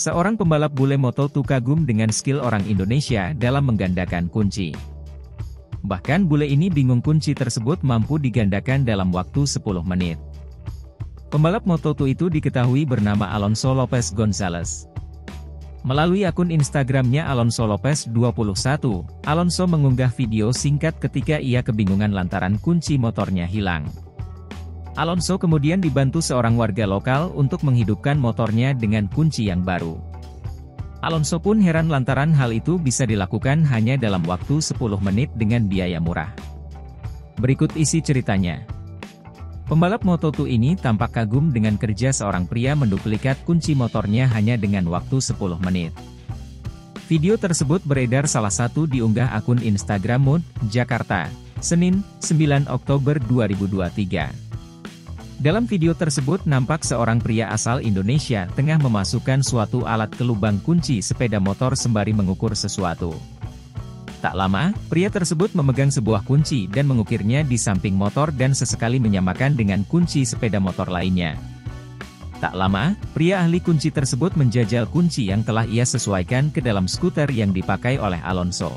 Seorang pembalap bule Moto2 kagum dengan skill orang Indonesia dalam menggandakan kunci. Bahkan bule ini bingung kunci tersebut mampu digandakan dalam waktu 10 menit. Pembalap Moto2 itu diketahui bernama Alonso Lopez Gonzalez. Melalui akun Instagramnya Alonso Lopez 21, Alonso mengunggah video singkat ketika ia kebingungan lantaran kunci motornya hilang. Alonso kemudian dibantu seorang warga lokal untuk menghidupkan motornya dengan kunci yang baru. Alonso pun heran lantaran hal itu bisa dilakukan hanya dalam waktu 10 menit dengan biaya murah. Berikut isi ceritanya. Pembalap Moto2 ini tampak kagum dengan kerja seorang pria menduplikat kunci motornya hanya dengan waktu 10 menit. Video tersebut beredar salah satu diunggah akun Instagram Mood, Jakarta, Senin, 9 Oktober 2023. Dalam video tersebut nampak seorang pria asal Indonesia tengah memasukkan suatu alat ke lubang kunci sepeda motor sembari mengukur sesuatu. Tak lama, pria tersebut memegang sebuah kunci dan mengukirnya di samping motor dan sesekali menyamakan dengan kunci sepeda motor lainnya. Tak lama, pria ahli kunci tersebut menjajal kunci yang telah ia sesuaikan ke dalam skuter yang dipakai oleh Alonso.